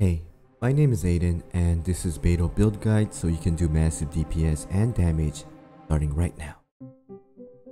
Hey, my name is Ayden and this is Beidou build guide so you can do massive DPS and damage starting right now.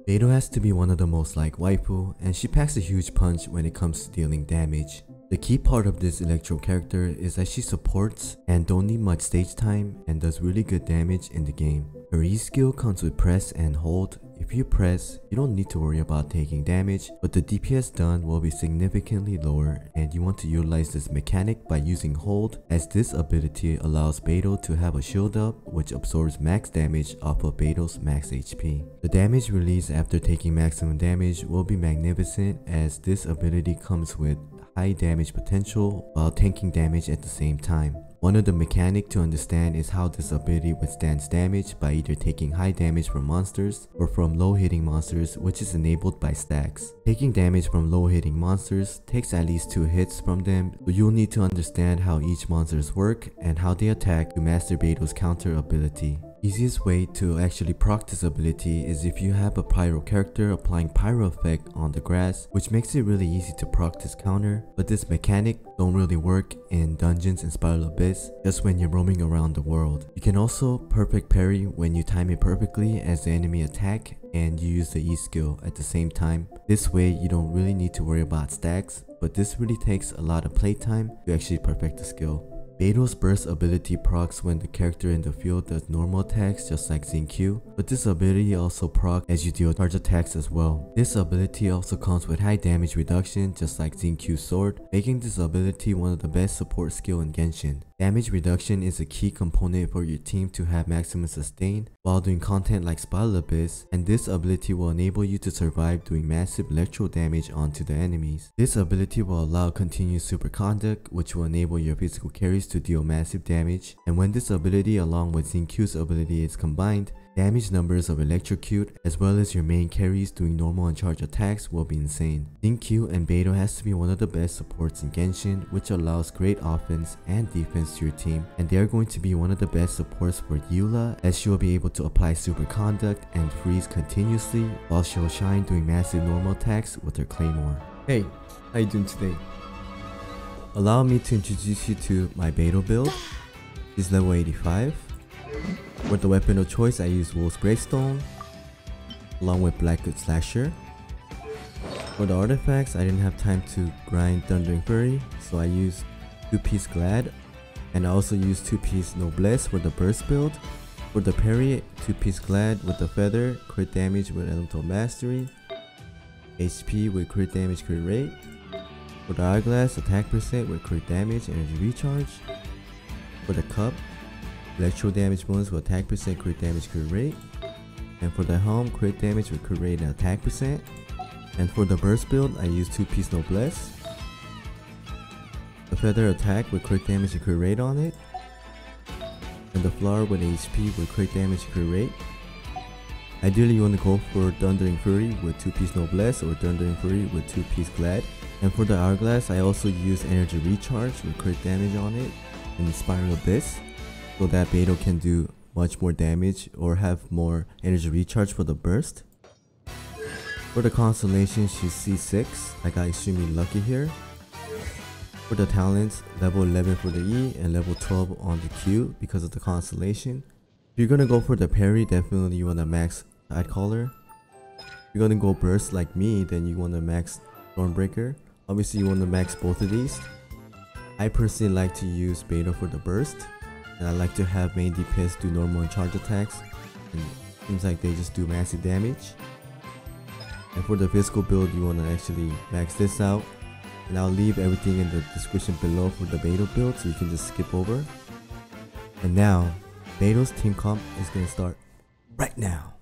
Beidou has to be one of the most like waifu and she packs a huge punch when it comes to dealing damage. The key part of this Electro character is that she supports and don't need much stage time and does really good damage in the game. Her E skill comes with press and hold. If you press, you don't need to worry about taking damage, but the DPS done will be significantly lower and you want to utilize this mechanic by using hold as this ability allows Beidou to have a shield up which absorbs max damage off of Beidou's max HP. The damage released after taking maximum damage will be magnificent as this ability comes with high damage potential while tanking damage at the same time. One of the mechanic to understand is how this ability withstands damage by either taking high damage from monsters or from low hitting monsters which is enabled by stacks. Taking damage from low hitting monsters takes at least 2 hits from them so you'll need to understand how each monsters work and how they attack to master Beidou's counter ability. Easiest way to actually proc this ability is if you have a pyro character applying pyro effect on the grass which makes it really easy to proc this counter but this mechanic don't really work in dungeons in Spiral Abyss just when you're roaming around the world. You can also perfect parry when you time it perfectly as the enemy attack and you use the E skill at the same time. This way you don't really need to worry about stacks but this really takes a lot of playtime to actually perfect the skill. Beidou's burst ability procs when the character in the field does normal attacks just like Xingqiu, but this ability also procs as you deal charge attacks as well. This ability also comes with high damage reduction just like Xingqiu's sword, making this ability one of the best support skill in Genshin. Damage reduction is a key component for your team to have maximum sustain while doing content like Spiral Abyss and this ability will enable you to survive doing massive electro damage onto the enemies. This ability will allow continuous superconduct which will enable your physical carries to deal massive damage and when this ability along with Xingqiu's ability is combined, Damage numbers of Electrocute as well as your main carries doing normal and charge attacks will be insane. Xingqiu and Beidou has to be one of the best supports in Genshin which allows great offense and defense to your team and they are going to be one of the best supports for Eula as she will be able to apply superconduct and freeze continuously while she will shine doing massive normal attacks with her claymore. Hey, how you doing today? Allow me to introduce you to my Beidou build. She's level 85 with the weapon of choice, I use Wolf's Gravestone along with Blackwood Slasher. For the artifacts, I didn't have time to grind Thundering Fury, so I used 2-piece Glad and I also used 2-piece Noblesse for the burst build. For the parry, 2-piece Glad with the feather, crit damage with Elemental Mastery, HP with crit damage crit rate. For the Hourglass, attack percent with crit damage, energy recharge. For the cup, Electro damage bonus with attack percent, crit damage, crit rate. And for the helm, crit damage with crit rate and attack percent. And for the burst build, I use 2 piece noblesse. The feather attack with crit damage and crit rate on it. And the flower with HP with crit damage and crit rate. Ideally you want to go for Thundering Fury with 2 piece Noblesse or Thundering Fury with 2 piece Glad. And for the Hourglass, I also use Energy Recharge with crit damage on it and Spiral Abyss so that Beidou can do much more damage or have more energy recharge for the burst. For the constellation, she's C6. I got extremely lucky here. For the talents, level 11 for the E and level 12 on the Q because of the constellation. If you're gonna go for the parry, definitely you wanna max Tidecaller. If you're gonna go burst like me, then you wanna max Stormbreaker. Obviously you wanna max both of these. I personally like to use Beidou for the burst and I like to have main DPS do normal and charge attacks and seems like they just do massive damage. And for the physical build you want to actually max this out and I'll leave everything in the description below for the Beidou build so you can just skip over. And now Beidou's team comp is gonna start right now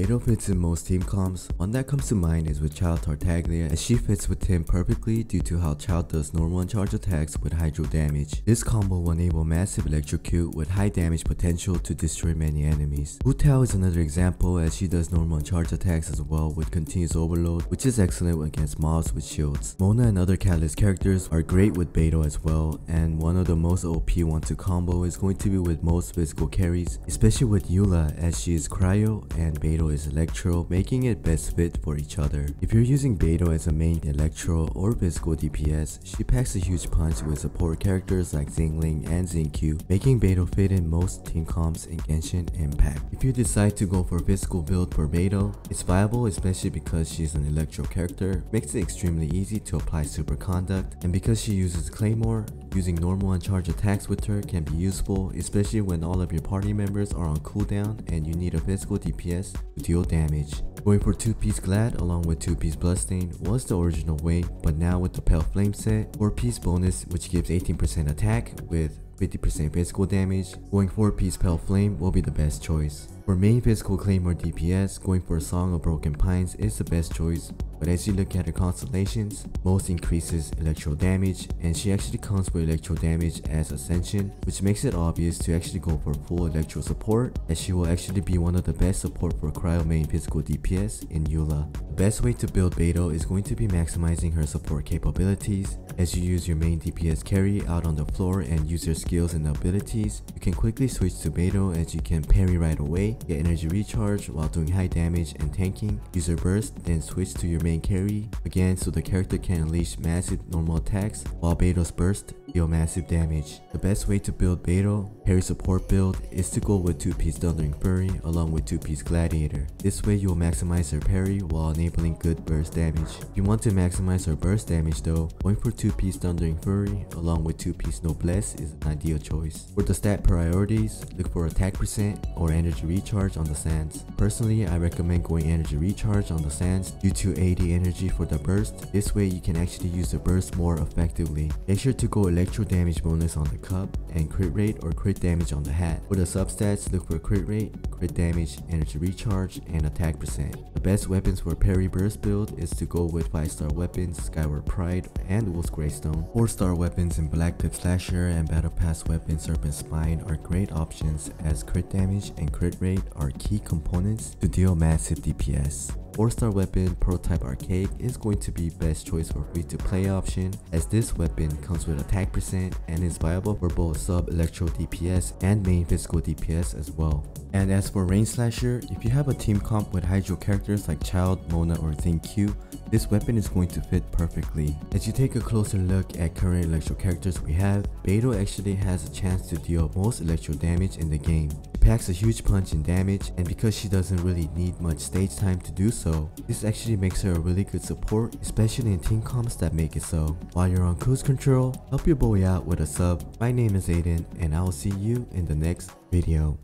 Beidou fits in most team comps. One that comes to mind is with Childe Tartaglia as she fits with him perfectly due to how Childe does normal and charge attacks with hydro damage. This combo will enable massive electrocute with high damage potential to destroy many enemies. Hu Tao is another example as she does normal and charge attacks as well with continuous overload which is excellent against mobs with shields. Mona and other catalyst characters are great with Beidou as well and one of the most OP one to combo is going to be with most physical carries especially with Eula as she is cryo and Beidou is Electro, making it best fit for each other. If you're using Beidou as a main Electro or physical DPS, she packs a huge punch with support characters like Xiangling and Xingqiu, making Beidou fit in most team comps in Genshin Impact. If you decide to go for physical build for Beidou, it's viable especially because she's an Electro character, makes it extremely easy to apply Superconduct, and because she uses Claymore, using normal and charge attacks with her can be useful, especially when all of your party members are on cooldown and you need a physical DPS to deal damage. Going for 2-piece Glad along with 2-piece Bloodstain was the original way, but now with the Pale Flame set, 4-piece bonus which gives 18% attack with 50% physical damage, going 4-piece Pale Flame will be the best choice. For main physical Claymore DPS, going for Song of Broken Pines is the best choice, but as you look at her constellations, most increases electro damage, and she actually comes with electro damage as Ascension, which makes it obvious to actually go for full electro support, as she will actually be one of the best support for cryo main physical DPS in Eula. The best way to build Beidou is going to be maximizing her support capabilities, as you use your main DPS carry out on the floor and use her skills and abilities, you can quickly switch to Beidou as you can parry right away, get energy recharge while doing high damage and tanking, use her burst, then switch to your main carry, again so the character can unleash massive normal attacks while Beidou's burst deal massive damage. The best way to build Beidou, parry support build, is to go with 2-piece Thundering Fury along with 2-piece Gladiator. This way you will maximize her parry while enabling good burst damage. If you want to maximize her burst damage though, going for 2-piece Thundering Fury along with 2-piece Noblesse is an ideal choice. For the stat priorities, look for attack percent or energy recharge on the sands. Personally, I recommend going energy recharge on the sands due to 80 energy for the burst. This way you can actually use the burst more effectively. Make sure to go electro damage bonus on the cup and crit rate or crit damage on the hat. For the substats, look for crit rate, crit damage, energy recharge, and attack percent. The best weapons for parry burst build is to go with 5 star weapons, Skyward Pride, and Wolf's Gravestone. 4 star weapons in Black Tip Slasher and Battle Pass weapon Serpent Spine are great options as crit damage and crit rate are key components to deal massive DPS. 4-star weapon Prototype Archaic is going to be best choice for free to play option as this weapon comes with attack percent and is viable for both sub electro DPS and main physical DPS as well. And as for Rain Slasher, if you have a team comp with Hydro characters like Childe, Mona or Xingqiu, this weapon is going to fit perfectly. As you take a closer look at current electro characters we have, Beidou actually has a chance to deal most electro damage in the game. Packs a huge punch in damage and because she doesn't really need much stage time to do so, this actually makes her a really good support, especially in team comps that make it so. While you're on cruise control, help your boy out with a sub. My name is Ayden and I will see you in the next video.